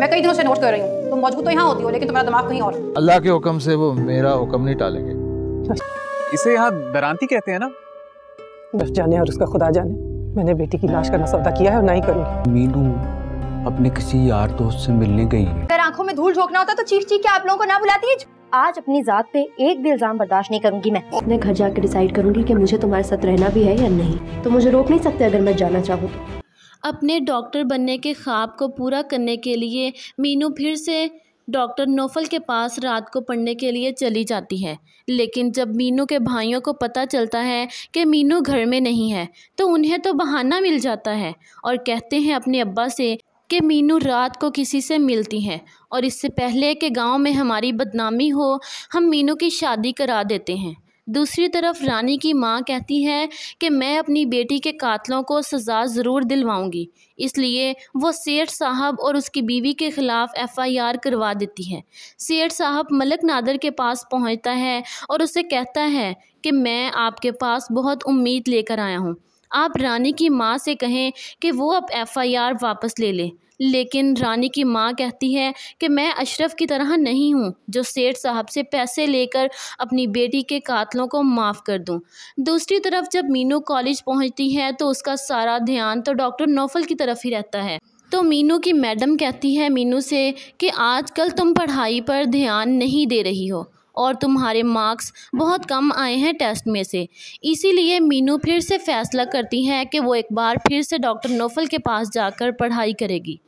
मैं कई दिनों से नोट कर रही हूँ। तुम मौजूद तो यहाँ होती हो लेकिन तुम्हारा दिमाग कहीं और अल्लाह के हुक्म से वो मेरा हुक्म नहीं टालेंगे। इसे यहाँ दरांती कहते हैं ना? बस जाने और उसका खुदा जाने। मैंने बेटी की लाश का ना सौदा किया है और ना ही करूँगी। मीनू अपने किसी यार दोस्त से मिलने गई है। अगर आँखों में धूल झोंकना होता तो चीख चीख के आप लोगों को ना बुलाती है। आज अपनी जात पे एक भी इल्ज़ाम बर्दाश्त नहीं करूँगी मैं। अपने घर जाकर डिसाइड करूँगी कि मुझे तुम्हारे साथ रहना भी है या नहीं। तो मुझे रोक नहीं सकते अगर मैं जाना चाहूँ तो। अपने डॉक्टर बनने के ख्वाब को पूरा करने के लिए मीनू फिर से डॉक्टर नोफल के पास रात को पढ़ने के लिए चली जाती है। लेकिन जब मीनू के भाइयों को पता चलता है कि मीनू घर में नहीं है तो उन्हें तो बहाना मिल जाता है और कहते हैं अपने अब्बा से कि मीनू रात को किसी से मिलती हैं और इससे पहले कि गाँव में हमारी बदनामी हो, हम मीनू की शादी करा देते हैं। दूसरी तरफ़ रानी की माँ कहती है कि मैं अपनी बेटी के कातलों को सज़ा ज़रूर दिलवाऊँगी। इसलिए वो सेठ साहब और उसकी बीवी के ख़िलाफ़ एफआईआर करवा देती है। सेठ साहब मलक नादर के पास पहुँचता है और उसे कहता है कि मैं आपके पास बहुत उम्मीद लेकर आया हूँ। आप रानी की माँ से कहें कि वो अब एफआईआर वापस ले ले। लेकिन रानी की माँ कहती है कि मैं अशरफ की तरह नहीं हूँ, जो सेठ साहब से पैसे लेकर अपनी बेटी के कातलों को माफ़ कर दूँ। दूसरी तरफ़ जब मीनू कॉलेज पहुँचती है तो उसका सारा ध्यान तो डॉक्टर नौफल की तरफ़ ही रहता है। तो मीनू की मैडम कहती है मीनू से कि आजकल तुम पढ़ाई पर ध्यान नहीं दे रही हो और तुम्हारे मार्क्स बहुत कम आए हैं टेस्ट में से। इसीलिए मीनू फिर से फैसला करती हैं कि वो एक बार फिर से डॉक्टर नोफल के पास जाकर पढ़ाई करेगी।